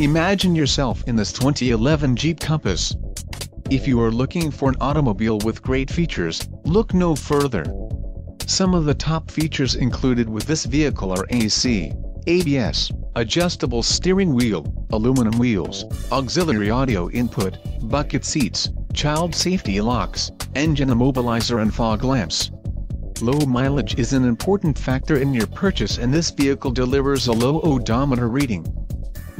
Imagine yourself in this 2011 Jeep Compass. If you are looking for an automobile with great features, look no further. Some of the top features included with this vehicle are AC, ABS, adjustable steering wheel, aluminum wheels, auxiliary audio input, bucket seats, child safety locks, engine immobilizer and fog lamps. Low mileage is an important factor in your purchase and this vehicle delivers a low odometer reading.